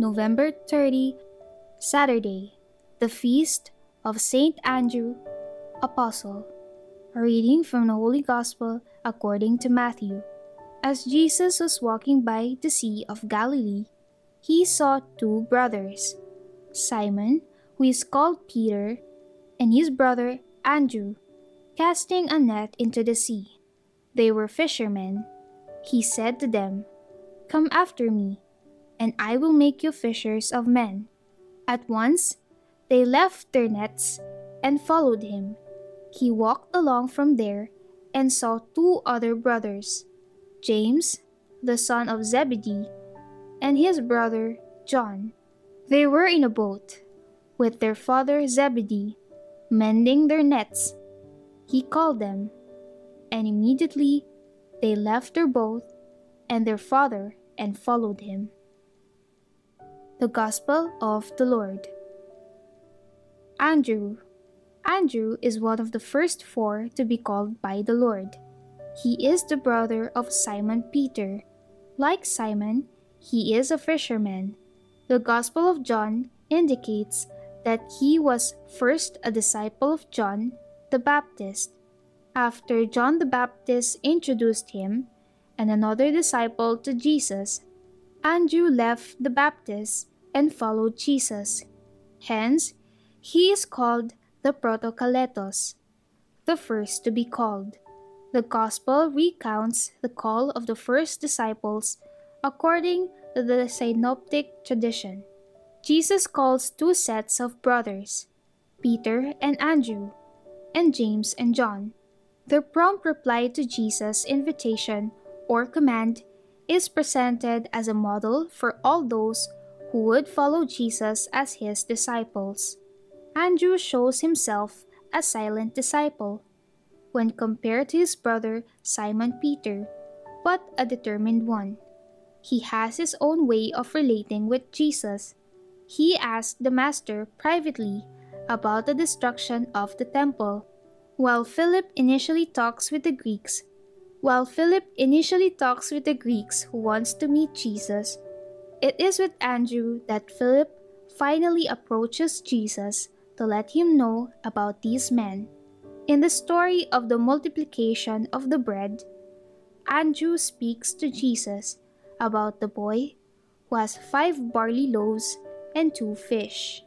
November 30, Saturday, the feast of Saint Andrew, Apostle. A reading from the Holy Gospel according to Matthew. As Jesus was walking by the Sea of Galilee, he saw two brothers, Simon, who is called Peter, and his brother Andrew, casting a net into the sea. They were fishermen. He said to them, Come after me and I will make you fishers of men. At once they left their nets and followed him. He walked along from there and saw two other brothers, James, the son of Zebedee, and his brother John. They were in a boat with their father Zebedee, mending their nets. He called them, and immediately they left their boat and their father and followed him. The Gospel of the Lord. Andrew. Andrew is one of the first four to be called by the Lord. He is the brother of Simon Peter. Like Simon, he is a fisherman. The Gospel of John indicates that he was first a disciple of John the Baptist. After John the Baptist introduced him and another disciple to Jesus, Andrew left the Baptist and followed Jesus. Hence, he is called the Protokaletos, the first to be called. The Gospel recounts the call of the first disciples according to the synoptic tradition. Jesus calls two sets of brothers, Peter and Andrew, and James and John. Their prompt reply to Jesus' invitation or command is presented as a model for all those who would follow Jesus as his disciples. Andrew shows himself a silent disciple when compared to his brother Simon Peter, but a determined one. He has his own way of relating with Jesus. He asked the Master privately about the destruction of the temple, while Philip initially talks with the Greeks. While Philip initially talks with the Greeks who wants to meet Jesus, it is with Andrew that Philip finally approaches Jesus to let him know about these men. In the story of the multiplication of the bread, Andrew speaks to Jesus about the boy who has five barley loaves and two fish.